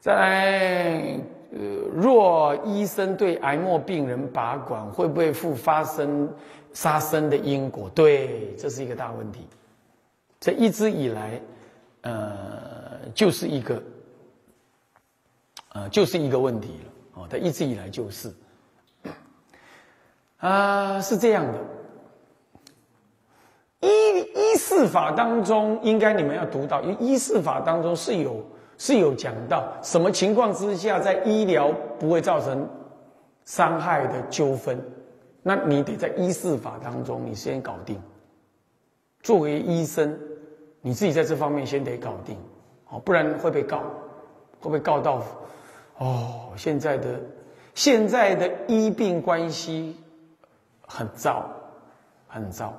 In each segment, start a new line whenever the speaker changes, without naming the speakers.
再来，呃，若医生对癌末病人拔管，会不会复发生杀生的因果？对，这是一个大问题。这一直以来，呃，就是一个，呃，就是一个问题了。哦，它一直以来就是，啊，是这样的。医医事法当中，应该你们要读到，因为医事法当中是有是有讲到什么情况之下，在医疗不会造成伤害的纠纷，那你得在医事法当中你先搞定。作为医生，你自己在这方面先得搞定，哦，不然会被告，会被告到，哦，现在的现在的医病关系很糟，很糟。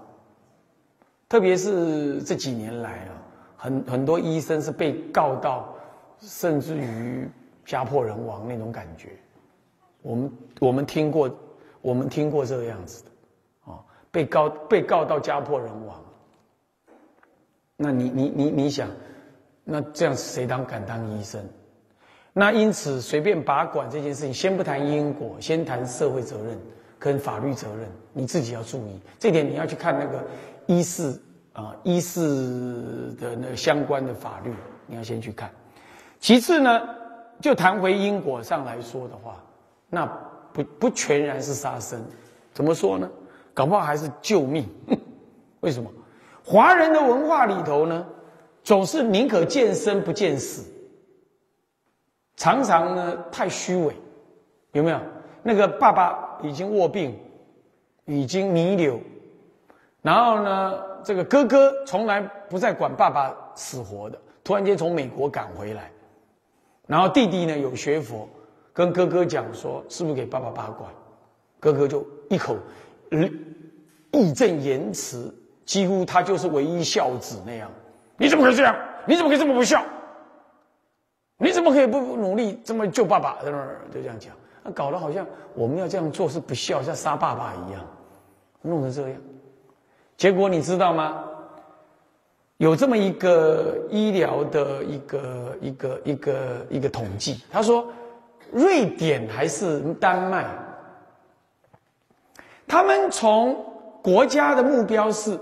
特别是这几年来啊，很很多医生是被告到，甚至于家破人亡那种感觉。我们我们听过，我们听过这个样子的，哦，被告被告到家破人亡。那你你你你想，那这样谁当敢当医生？那因此随便拔管这件事情，先不谈因果，先谈社会责任跟法律责任，你自己要注意这点，你要去看那个。医事啊，医事的那相关的法律，你要先去看。其次呢，就谈回因果上来说的话，那不不全然是杀生，怎么说呢？搞不好还是救命。为什么？华人的文化里头呢，总是宁可见生不见死，常常呢太虚伪，有没有？那个爸爸已经卧病，已经弥留。然后呢，这个哥哥从来不再管爸爸死活的，突然间从美国赶回来，然后弟弟呢有学佛，跟哥哥讲说，是不是给爸爸八卦？哥哥就一口，义正言辞，几乎他就是唯一孝子那样。你怎么可以这样？你怎么可以这么不孝？你怎么可以不努力这么救爸爸？在那儿就这样讲，那搞得好像我们要这样做是不孝，像杀爸爸一样，弄成这样。结果你知道吗？有这么一个医疗的一个一个一个一个统计，他说，瑞典还是丹麦，他们从国家的目标是，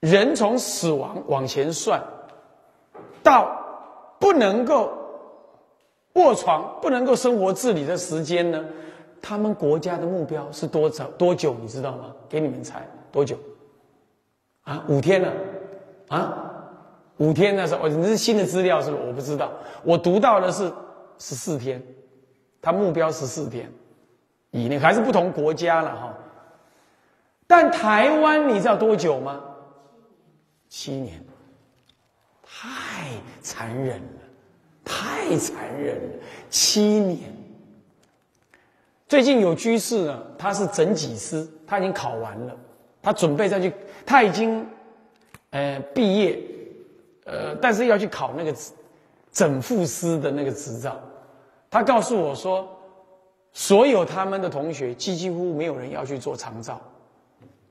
人从死亡往前算，到不能够卧床、不能够生活自理的时间呢？他们国家的目标是多少多久？你知道吗？给你们猜。多久？啊，五天了，啊，五天的时候，哦，你是新的资料是不是？我不知道，我读到的是十四天，他目标十四天以内，还是不同国家了哈。但台湾你知道多久吗？七年，太残忍了，太残忍了，七年。最近有居士呢，他是整几师，他已经考完了。他准备再去，他已经，呃，毕业，呃，但是要去考那个整复师的那个执照。他告诉我说，所有他们的同学几几乎没有人要去做长照，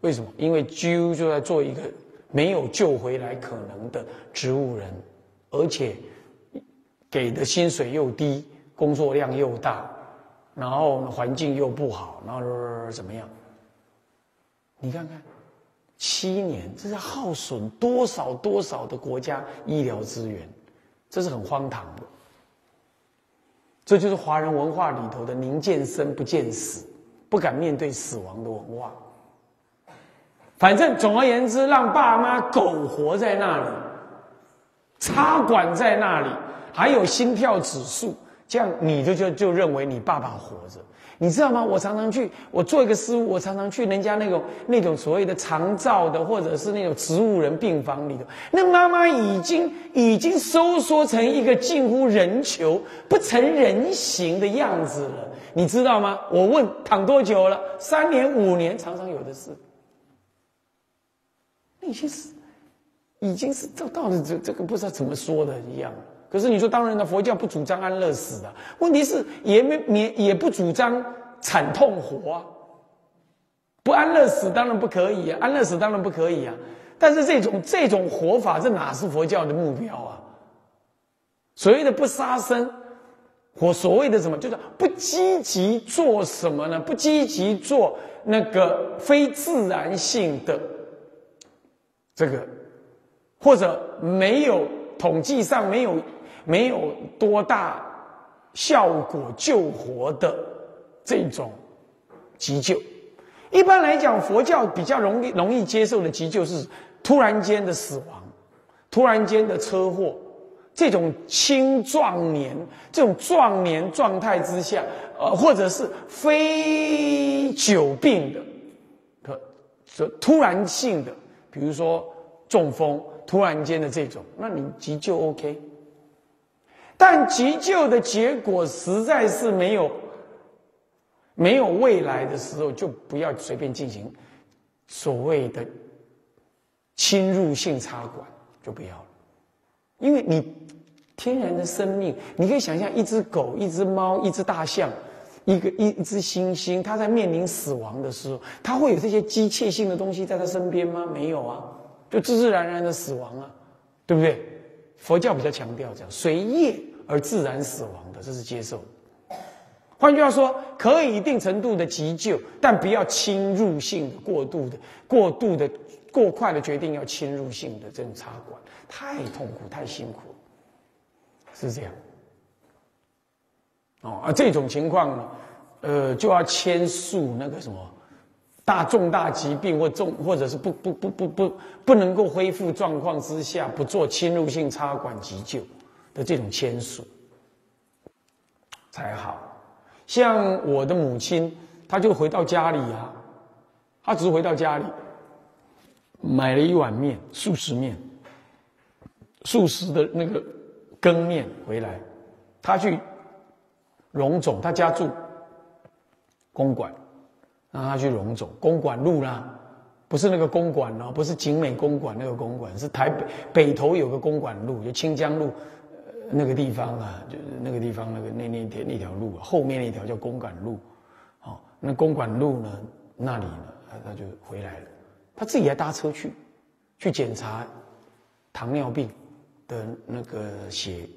为什么？因为几乎就在做一个没有救回来可能的植物人，而且给的薪水又低，工作量又大，然后环境又不好，然后怎么样？你看看，七年，这是耗损多少多少的国家医疗资源，这是很荒唐的。这就是华人文化里头的“宁见生不见死”，不敢面对死亡的文化。反正总而言之，让爸妈苟活在那里，插管在那里，还有心跳指数，这样你就就就认为你爸爸活着。你知道吗？我常常去，我做一个师傅，我常常去人家那种那种所谓的长照的，或者是那种植物人病房里头，那妈妈已经已经收缩成一个近乎人球、不成人形的样子了。你知道吗？我问躺多久了？三年、五年，常常有的是。那已经是，已经是这到底这这个不知道怎么说的一样。可是你说，当然了，佛教不主张安乐死的，问题是也没也也不主张惨痛活啊。不安乐死当然不可以啊，安乐死当然不可以啊。但是这种这种活法，这哪是佛教的目标啊？所谓的不杀生，或所谓的什么，就是不积极做什么呢？不积极做那个非自然性的这个，或者没有统计上没有没有多大效果救活的这种急救。一般来讲，佛教比较容易容易接受的急救是突然间的死亡，突然间的车祸。这种青壮年、这种壮年状态之下，呃，或者是非久病的，可这突然性的，比如说中风，突然间的这种，那你急救 OK。但急救的结果实在是没有没有未来的时候，就不要随便进行所谓的侵入性插管，就不要了。因为你天然的生命，你可以想象一只狗、一只猫、一只大象、一个一一只猩猩，它在面临死亡的时候，它会有这些机械性的东西在它身边吗？没有啊，就自自然然的死亡啊，对不对？佛教比较强调这样随业而自然死亡的，这是接受。换句话说，可以一定程度的急救，但不要侵入性、过度的、过度的、过快的决定要侵入性的这种插管。太痛苦，太辛苦，是这样。哦，而这种情况呢，呃，就要签署那个什么大重大疾病或重或者是不不不不不不能够恢复状况之下，不做侵入性插管急救的这种签署才好。像我的母亲，她就回到家里啊，她只是回到家里，买了一碗面，素食面。素食的那个羹面回来，他去荣总，他家住公馆，让他去荣总公馆路啦，不是那个公馆哦，不是景美公馆那个公馆，是台北北头有个公馆路，就清江路那个地方啊，就是那个地方那个那那条那条路后面那条叫公馆路，哦，那公馆路呢那里呢，他他就回来了，他自己还搭车去，去检查糖尿病。的那个血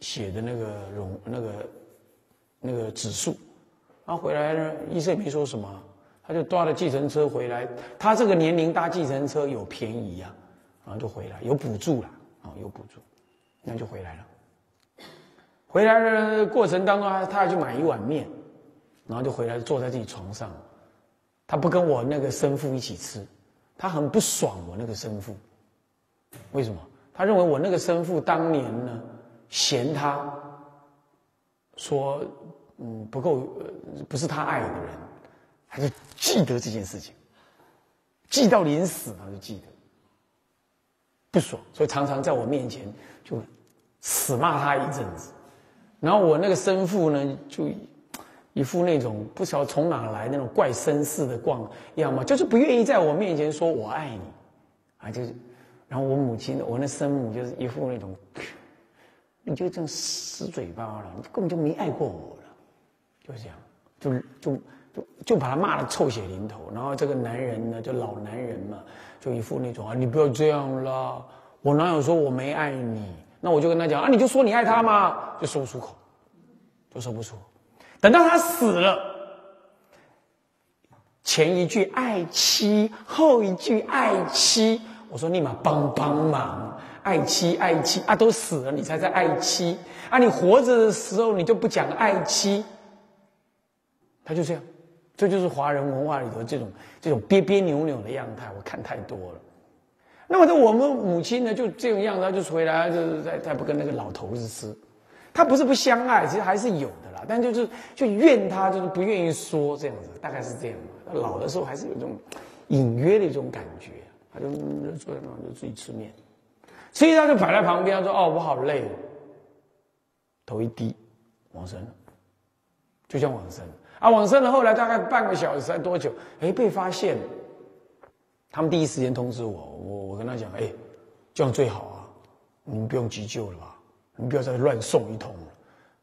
血的那个容那个那个指数，然后回来呢，医生也没说什么，他就搭了计程车回来。他这个年龄搭计程车有便宜呀，然后就回来，有补助了啊，有补助，那就回来了。回来的过程当中，他他要去买一碗面，然后就回来坐在自己床上，他不跟我那个生父一起吃，他很不爽我那个生父，为什么？他认为我那个生父当年呢嫌他，说嗯不够不是他爱的人，他就记得这件事情，记到临死他就记得，不爽，所以常常在我面前就死骂他一阵子，然后我那个生父呢就一副那种不晓得从哪来那种怪绅士的逛样嘛，就是不愿意在我面前说我爱你，啊就是。然后我母亲，我那生母就是一副那种，你就这样死嘴巴了，你根本就没爱过我了，就这样，就就就就把他骂的臭血淋头。然后这个男人呢，就老男人嘛，就一副那种啊，你不要这样了，我哪有说我没爱你？那我就跟他讲啊，你就说你爱他嘛，就说不出口，就说不出。等到他死了，前一句爱妻，后一句爱妻。我说立马帮帮忙，爱妻爱妻啊，都死了你才在爱妻啊！你活着的时候你就不讲爱妻，他就这样，这就是华人文化里头这种这种别别扭扭的样态，我看太多了。那么在我们母亲呢，就这种样子，他就回来就是在他不跟那个老头子吃，他不是不相爱，其实还是有的啦，但就是就怨他，就是不愿意说这样子，大概是这样。老的时候还是有这种隐约的一种感觉。他就坐在那，就自己吃面，吃一他就摆在旁边，他说：“哦，我好累。”头一低，往生了，就像往生啊，往生了。后来大概半个小时还多久？哎，被发现了。他们第一时间通知我，我我跟他讲：“哎，这样最好啊，你们不用急救了吧？你不要再乱送一通了。”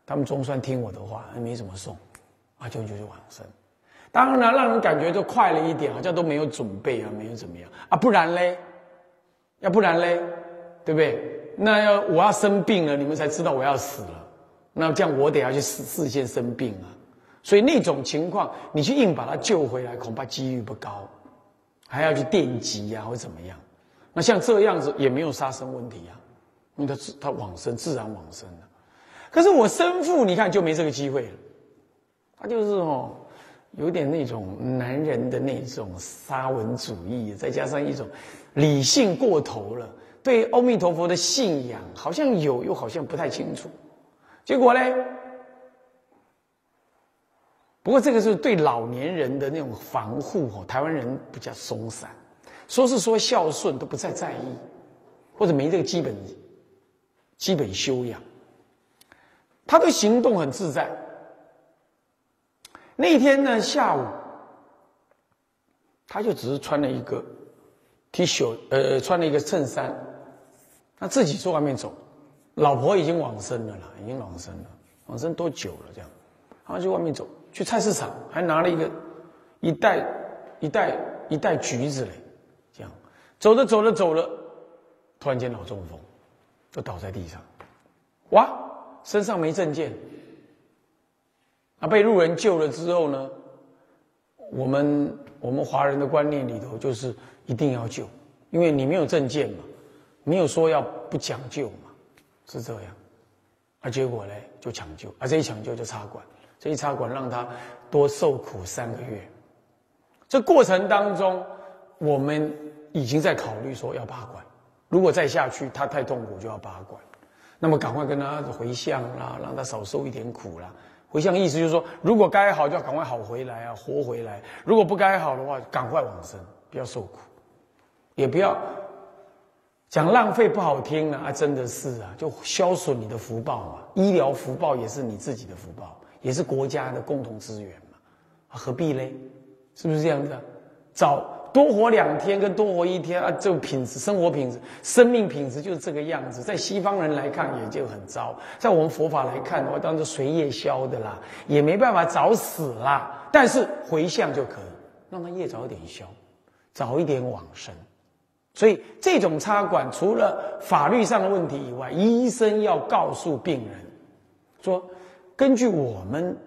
他们总算听我的话，没怎么送，啊，就就就往生。当然了，让人感觉就快了一点，好像都没有准备啊，没有怎么样啊，不然嘞，要不然嘞，对不对？那要我要生病了，你们才知道我要死了，那这样我得要去事事先生病啊。所以那种情况，你去硬把他救回来，恐怕几率不高，还要去电击呀，或怎么样。那像这样子也没有杀生问题啊，因为他他往生自然往生了。可是我生父，你看就没这个机会了，他就是哦，有点那种男人的那种沙文主义，再加上一种理性过头了，对阿弥陀佛的信仰好像有，又好像不太清楚。结果呢？不过这个是对老年人的那种防护哦，台湾人比较松散，说是说孝顺都不再在意，或者没这个基本基本修养，他对行动很自在。那天呢下午，他就只是穿了一个 T 恤，呃，穿了一个衬衫，他自己在外面走，老婆已经往生了啦，已经往生了，往生多久了？这样，然后去外面走。去菜市场还拿了一个一袋一袋一袋橘子嘞，这样走着走着走了，突然间脑中风，就倒在地上，哇，身上没证件，啊，被路人救了之后呢，我们我们华人的观念里头就是一定要救，因为你没有证件嘛，没有说要不抢救嘛，是这样，啊，结果呢就抢救，啊，这一抢救就插管。这一插管让他多受苦三个月，这过程当中，我们已经在考虑说要拔管。如果再下去，他太痛苦就要拔管，那么赶快跟他回向啦，让他少受一点苦啦。回向意思就是说，如果该好就要赶快好回来啊，活回来；如果不该好的话，赶快往生，不要受苦，也不要讲浪费不好听啊，真的是啊，就消损你的福报嘛。医疗福报也是你自己的福报。也是国家的共同资源嘛，何必嘞？是不是这样子？早多活两天跟多活一天啊，这种品质、生活品质、生命品质就是这个样子。在西方人来看也就很糟，在我们佛法来看的话，当做随业消的啦，也没办法早死啦。但是回向就可以，让他业早一点消，早一点往生。所以这种插管，除了法律上的问题以外，医生要告诉病人说。根据我们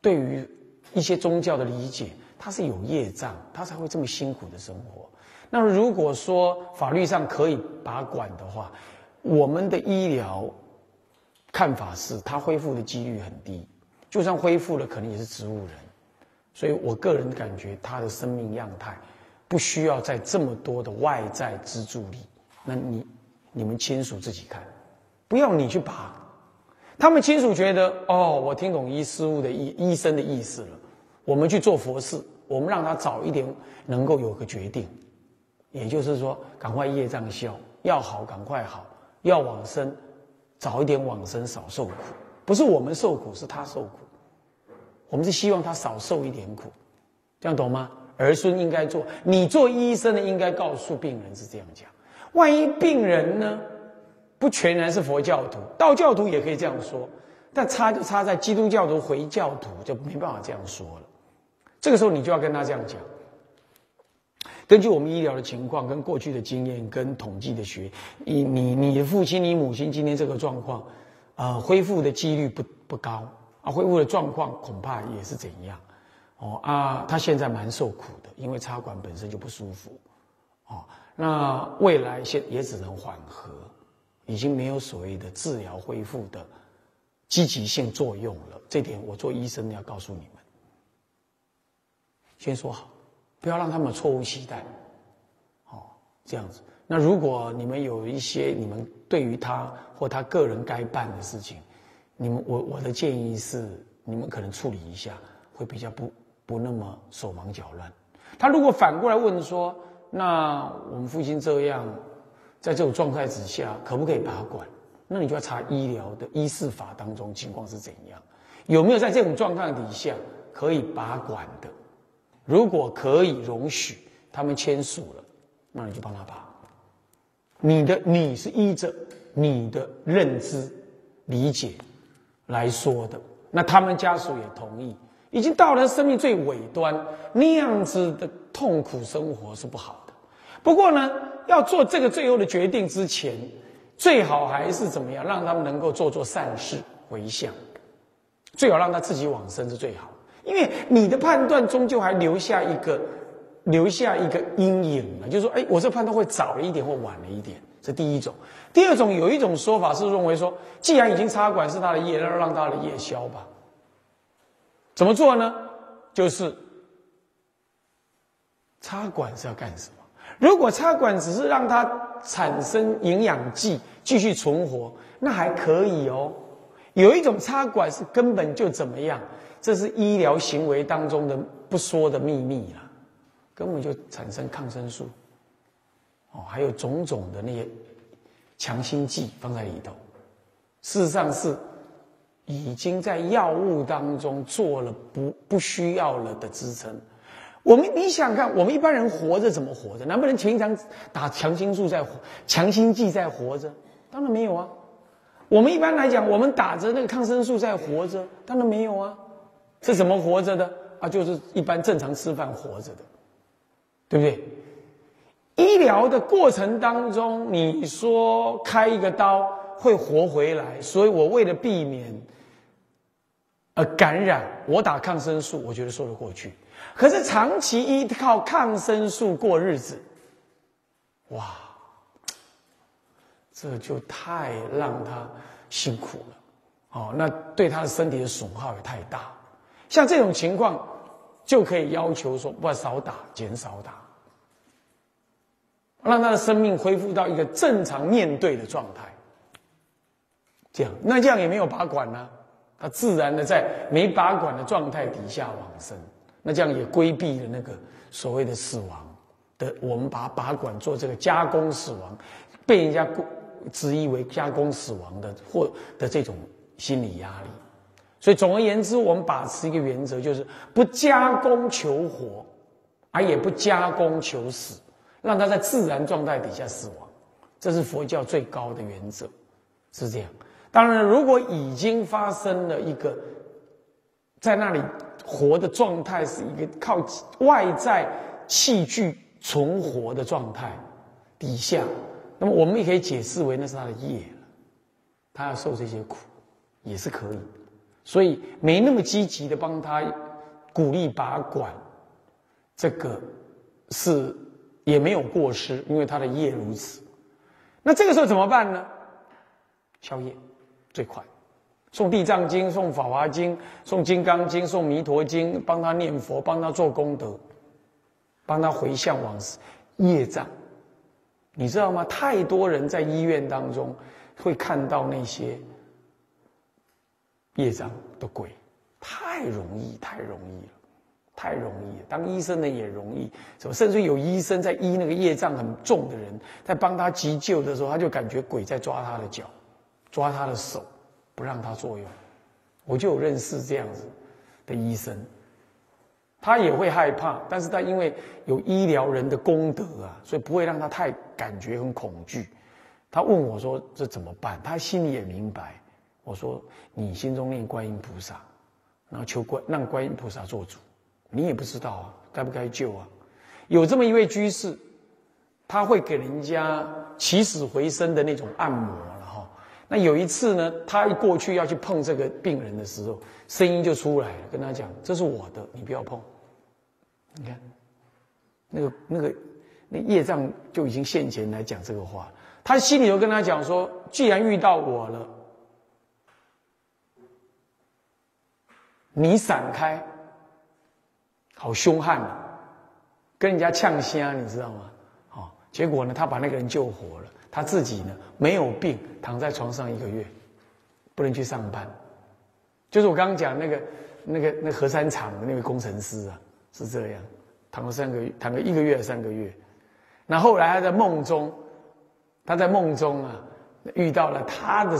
对于一些宗教的理解，他是有业障，他才会这么辛苦的生活。那如果说法律上可以把管的话，我们的医疗看法是，他恢复的几率很低，就算恢复了，可能也是植物人。所以我个人感觉，他的生命样态不需要在这么多的外在资助力。那你你们亲属自己看，不要你去把。他们亲属觉得，哦，我听懂医师傅的医医生的意思了。我们去做佛事，我们让他早一点能够有个决定，也就是说，赶快业障消，要好赶快好，要往生，早一点往生，少受苦。不是我们受苦，是他受苦。我们是希望他少受一点苦，这样懂吗？儿孙应该做，你做医生的应该告诉病人是这样讲。万一病人呢？不全然是佛教徒，道教徒也可以这样说，但差就差在基督教徒回教徒就没办法这样说了。这个时候你就要跟他这样讲：，根据我们医疗的情况、跟过去的经验、跟统计的学，你你你的父亲、你母亲今天这个状况，呃，恢复的几率不不高啊，恢复的状况恐怕也是怎样？哦啊，他现在蛮受苦的，因为插管本身就不舒服，哦，那未来现也只能缓和。已经没有所谓的治疗恢复的积极性作用了，这点我做医生要告诉你们。先说好，不要让他们错误期待。哦，这样子。那如果你们有一些你们对于他或他个人该办的事情，你们我我的建议是，你们可能处理一下，会比较不不那么手忙脚乱。他如果反过来问说，那我们父亲这样。在这种状态之下，可不可以拔管？那你就要查医疗的医事法当中情况是怎样，有没有在这种状况底下可以拔管的？如果可以容许他们签署了，那你就帮他拔。你的你是依着你的认知理解来说的，那他们家属也同意，已经到了生命最尾端，那样子的痛苦生活是不好的。不过呢。要做这个最后的决定之前，最好还是怎么样，让他们能够做做善事回向，最好让他自己往生是最好，因为你的判断终究还留下一个留下一个阴影了，就是说，哎，我这判断会早了一点或晚了一点，这第一种。第二种有一种说法是认为说，既然已经插管是他的业，那让他的业消吧。怎么做呢？就是插管是要干什么？如果插管只是让它产生营养剂继续存活，那还可以哦。有一种插管是根本就怎么样？这是医疗行为当中的不说的秘密了，根本就产生抗生素，哦，还有种种的那些强心剂放在里头。事实上是已经在药物当中做了不不需要了的支撑。我们你想看，我们一般人活着怎么活着？能不能平常打强心素在，强心剂在活着？当然没有啊。我们一般来讲，我们打着那个抗生素在活着，当然没有啊。是怎么活着的啊？就是一般正常吃饭活着的，对不对？医疗的过程当中，你说开一个刀会活回来，所以我为了避免呃感染，我打抗生素，我觉得说得过去。可是长期依靠抗生素过日子，哇，这就太让他辛苦了，哦，那对他的身体的损耗也太大。像这种情况，就可以要求说，不少打，减少打，让他的生命恢复到一个正常面对的状态。这样，那这样也没有拔管呢，他自然的在没拔管的状态底下往生。那这样也规避了那个所谓的死亡的，我们把拔管做这个加工死亡，被人家质疑为加工死亡的或的这种心理压力。所以总而言之，我们把持一个原则，就是不加工求活，而也不加工求死，让他在自然状态底下死亡，这是佛教最高的原则，是这样。当然，如果已经发生了一个在那里。活的状态是一个靠外在器具存活的状态底下，那么我们也可以解释为那是他的业他要受这些苦也是可以，所以没那么积极的帮他鼓励拔管，这个是也没有过失，因为他的业如此。那这个时候怎么办呢？消业最快。诵地藏经，诵法华经，诵金刚经，诵弥陀经，帮他念佛，帮他做功德，帮他回向往事业障，你知道吗？太多人在医院当中会看到那些业障的鬼，太容易，太容易了，太容易了。当医生的也容易，什么？甚至有医生在医那个业障很重的人，在帮他急救的时候，他就感觉鬼在抓他的脚，抓他的手。不让它作用，我就有认识这样子的医生，他也会害怕，但是他因为有医疗人的功德啊，所以不会让他太感觉很恐惧。他问我说：“这怎么办？”他心里也明白。我说：“你心中念观音菩萨，然后求观让观音菩萨做主。你也不知道啊，该不该救啊？有这么一位居士，他会给人家起死回生的那种按摩。”那有一次呢，他一过去要去碰这个病人的时候，声音就出来了，跟他讲：“这是我的，你不要碰。”你看，那个那个那业障就已经现前来讲这个话，他心里就跟他讲说：“既然遇到我了，你闪开，好凶悍啊，跟人家呛虾，你知道吗？好，结果呢，他把那个人救活了。”他自己呢没有病，躺在床上一个月，不能去上班，就是我刚刚讲那个那个那核三厂的那个工程师啊，是这样，躺了三个月，躺了一个月三个月，那后来他在梦中，他在梦中啊遇到了他的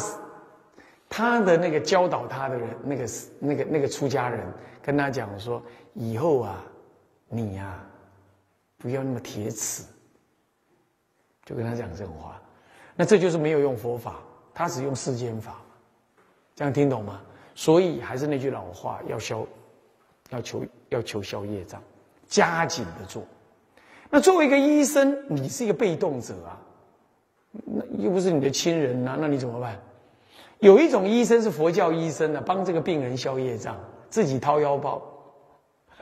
他的那个教导他的人，那个那个那个出家人跟他讲说，以后啊你呀不要那么铁齿。就跟他讲这种话，那这就是没有用佛法，他只用世间法，这样听懂吗？所以还是那句老话，要消，要求要求消业障，加紧的做。那作为一个医生，你是一个被动者啊，那又不是你的亲人呐，那你怎么办？有一种医生是佛教医生呢，帮这个病人消业障，自己掏腰包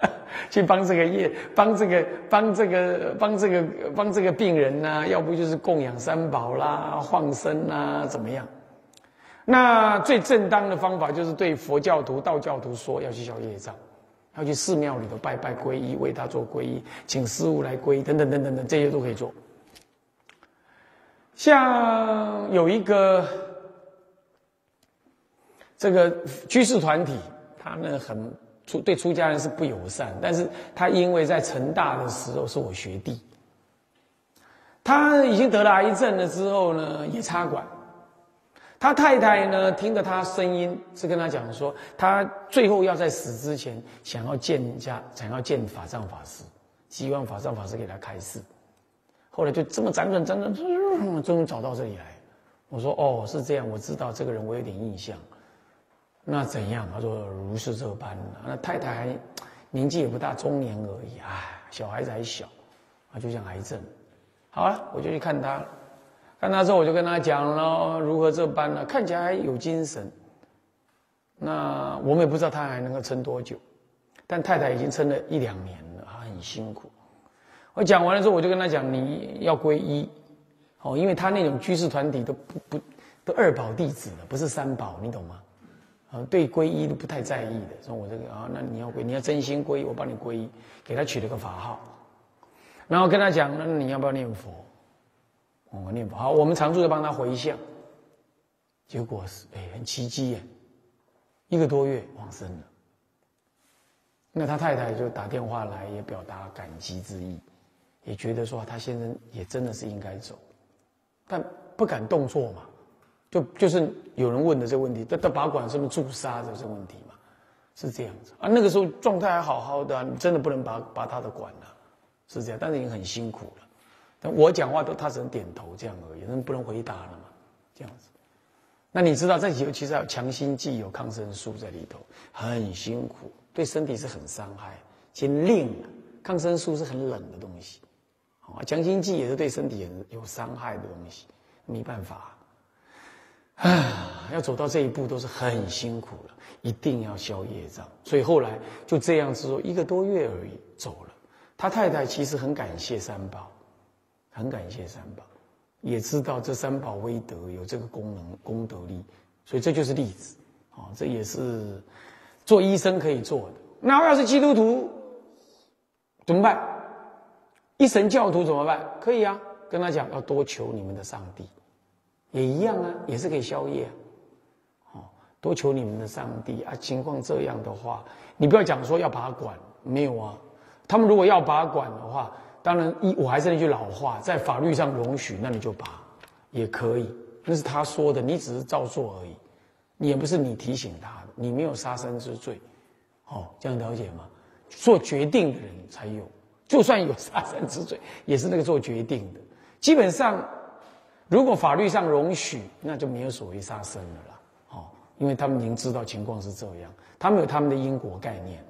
去帮这个业，帮这个帮这个帮这个帮这个病人呐，要不就是供养三宝啦、放生啦，怎么样？那最正当的方法就是对佛教徒、道教徒说要去消业障，要去寺庙里头拜拜皈依，为他做皈依，请师傅来皈依，等等等等等，这些都可以做。像有一个这个居士团体，他呢很出对出家人是不友善，但是他因为在成大的时候是我学弟，他已经得了癌症了之后呢，也插管。他太太呢，听着他声音，是跟他讲说，他最后要在死之前，想要见家，想要见法藏法师，希望法藏法师给他开示。后来就这么辗转辗转，终于找到这里来。我说：“哦，是这样，我知道这个人，我有点印象。那怎样？”他说：“如是这般。”那太太年纪也不大，中年而已。哎，小孩子还小，啊，就像癌症。好了，我就去看他。看他之后，我就跟他讲了如何这般呢？看起来还有精神。那我们也不知道他还能够撑多久，但太太已经撑了一两年了，她很辛苦。我讲完了之后，我就跟他讲你要皈依，哦，因为他那种居士团体都不不都二宝弟子了，不是三宝，你懂吗？对皈依都不太在意的。说我这个啊，那你要皈，你要真心皈依，我帮你皈依，给他取了个法号，然后跟他讲，那你要不要念佛？我念佛好，我们常住的帮他回向，结果是哎很奇迹耶，一个多月往生了。那他太太就打电话来，也表达感激之意，也觉得说他先生也真的是应该走，但不敢动作嘛，就就是有人问的这个问题，他他拔管是不是自杀的这个问题嘛，是这样子啊。那个时候状态还好好的，你真的不能拔拔他的管了，是这样，但是已经很辛苦了。我讲话都他只能点头这样而已，人不能回答了嘛？这样子，那你知道这尤其实有强心剂、有抗生素在里头，很辛苦，对身体是很伤害。先令抗生素是很冷的东西，啊，强心剂也是对身体有伤害的东西，没办法。啊，要走到这一步都是很辛苦了，一定要消业障。所以后来就这样子说，一个多月而已走了。他太太其实很感谢三宝。很感谢三宝，也知道这三宝威德有这个功能功德力，所以这就是例子啊！这也是做医生可以做的。那要是基督徒怎么办？一神教徒怎么办？可以啊，跟他讲要多求你们的上帝，也一样啊，也是可以消业。哦，多求你们的上帝啊！情况这样的话，你不要讲说要把管，没有啊。他们如果要把管的话。当然，一我还是那句老话，在法律上容许，那你就拔，也可以。那是他说的，你只是照做而已，你也不是你提醒他的，你没有杀生之罪，哦，这样了解吗？做决定的人才有，就算有杀生之罪，也是那个做决定的。基本上，如果法律上容许，那就没有所谓杀生了啦，哦，因为他们已经知道情况是这样，他们有他们的因果概念。